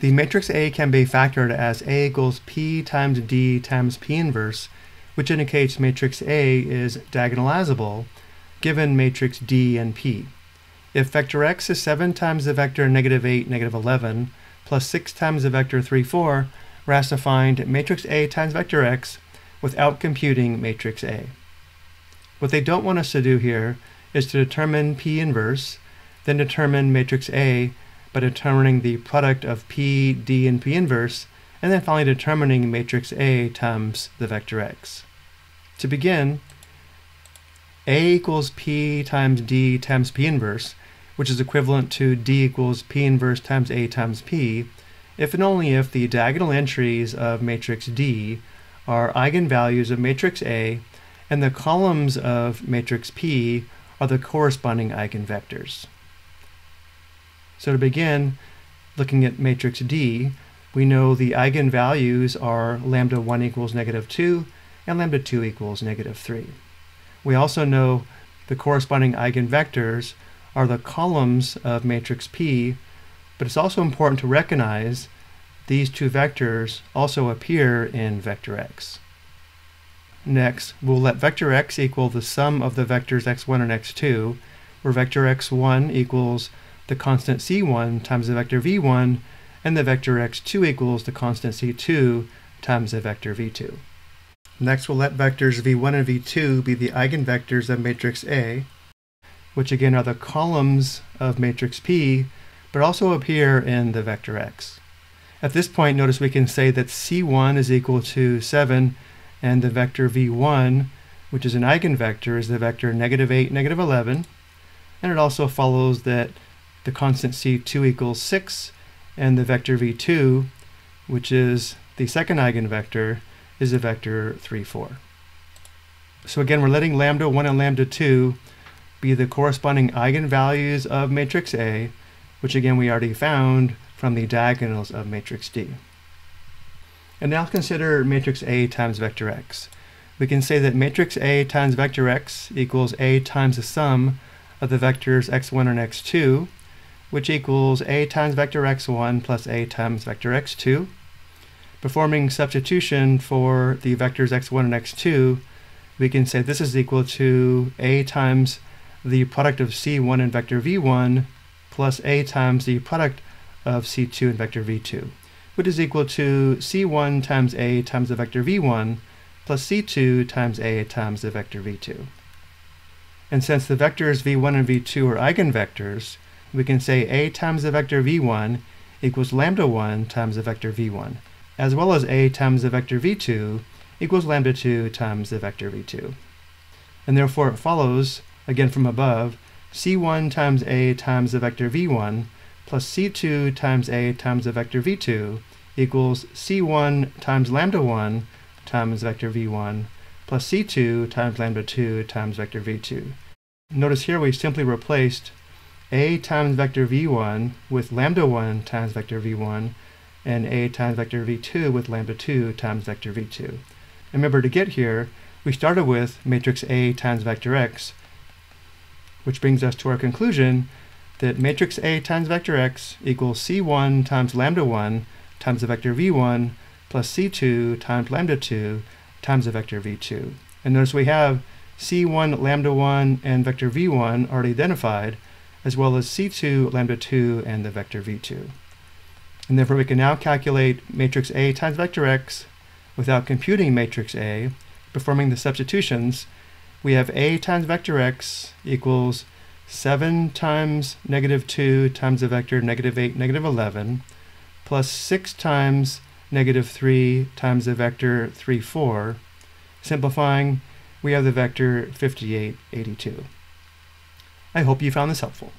The matrix A can be factored as A equals P times D times P inverse, which indicates matrix A is diagonalizable given matrix D and P. If vector x is 7 times the vector negative 8, negative 11, plus 6 times the vector 3, 4, we're asked to find matrix A times vector x without computing matrix A. What they don't want us to do here is to determine P inverse, then determine matrix A by determining the product of P, D, and P inverse, and then finally determining matrix A times the vector x. To begin, A equals P times D times P inverse, which is equivalent to D equals P inverse times A times P, if and only if the diagonal entries of matrix D are eigenvalues of matrix A and the columns of matrix P are the corresponding eigenvectors. So to begin, looking at matrix D, we know the eigenvalues are lambda 1 equals negative 2 and lambda 2 equals negative 3. We also know the corresponding eigenvectors are the columns of matrix P, but it's also important to recognize these two vectors also appear in vector x. Next, we'll let vector x equal the sum of the vectors x1 and x2, where vector x1 equals the constant c1 times the vector v1, and the vector x2 equals the constant c2 times the vector v2. Next, we'll let vectors v1 and v2 be the eigenvectors of matrix A, which again are the columns of matrix P, but also appear in the vector x. At this point, notice we can say that c1 is equal to 7, and the vector v1, which is an eigenvector, is the vector negative 8, negative 11. And it also follows that the constant c2 equals 6, and the vector v2, which is the second eigenvector, is the vector 3, 4. So again, we're letting lambda 1 and lambda 2 be the corresponding eigenvalues of matrix A, which again we already found from the diagonals of matrix D. And now consider matrix A times vector x. We can say that matrix A times vector x equals A times the sum of the vectors x1 and x2, which equals a times vector x1 plus a times vector x2. Performing substitution for the vectors x1 and x2, we can say this is equal to a times the product of c1 and vector v1 plus a times the product of c2 and vector v2, which is equal to c1 times a times the vector v1 plus c2 times a times the vector v2. And since the vectors v1 and v2 are eigenvectors, we can say a times the vector v1 equals lambda 1 times the vector v1, as well as a times the vector v2 equals lambda 2 times the vector v2. And therefore it follows, again from above, c1 times a times the vector v1 plus c2 times a times the vector v2 equals c1 times lambda 1 times vector v1 plus c2 times lambda 2 times vector v2. Notice here we simply replaced a times vector v1 with lambda 1 times vector v1 and a times vector v2 with lambda 2 times vector v2. And remember to get here, we started with matrix A times vector x, which brings us to our conclusion that matrix A times vector x equals c1 times lambda 1 times the vector v1 plus c2 times lambda 2 times the vector v2. And notice we have c1 lambda 1 and vector v1 already identified, as well as c2, lambda 2, and the vector v2. And therefore we can now calculate matrix A times vector x without computing matrix A. Performing the substitutions, we have A times vector x equals 7 times negative 2 times the vector negative 8, negative 11, plus 6 times negative 3 times the vector 3, 4. Simplifying, we have the vector 58, 82. I hope you found this helpful.